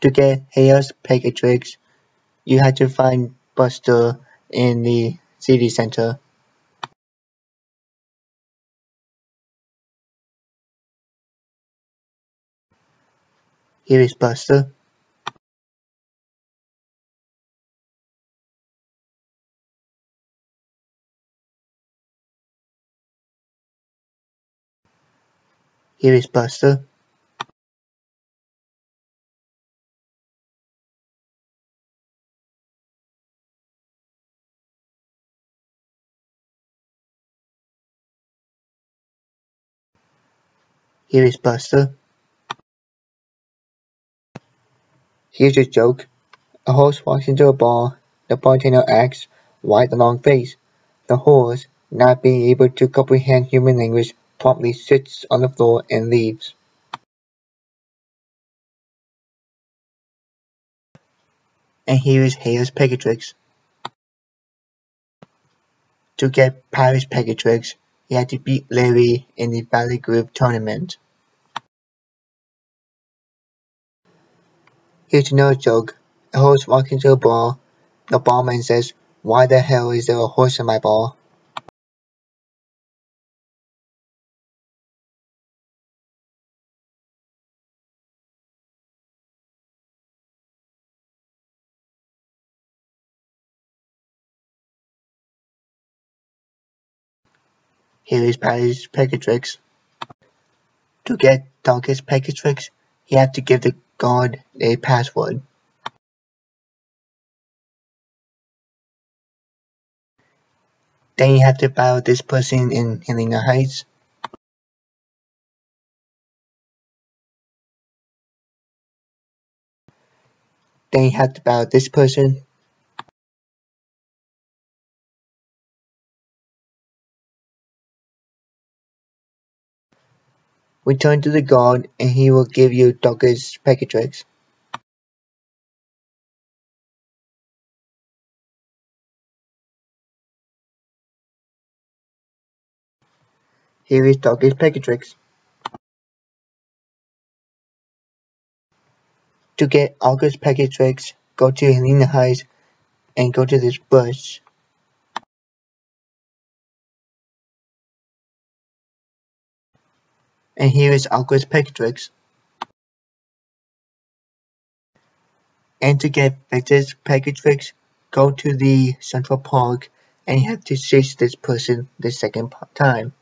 To get Haos Pegatrix, you have to find Buster in the city center. Here is Buster. Here is Buster. Here is Buster. Here's a joke. A horse walks into a bar. The bartender asks, why the long face? The horse, not being able to comprehend human language, promptly sits on the floor and leaves. And here is Haos Pegatrix. To get Pyrus Pegatrix, he had to beat Larry in the Valley Group tournament. Here's another joke. A horse walks into a bar. The barman says, Why the hell is there a horse in my bar? Here is Pyrus Pegatrix. To get Darkus Pegatrix, you have to give the guard a password. Then you have to battle this person in Helena Heights. Then you have to battle this person Return to the guard and he will give you Darkus Pegatrix. Here is Darkus Pegatrix. To get Aquos Pegatrix, go to Helena Heights and go to this bush. And here is Aquos Pegatrix. And to get Ventus Pegatrix, go to the Central Park and you have to chase this person the second time.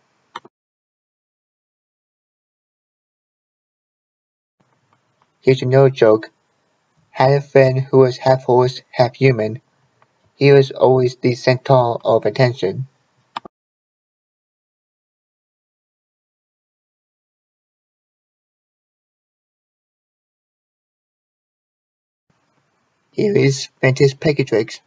Here's another joke. Had a friend who was half horse, half human. He was always the center of attention. Here is Ventus Pegatrix.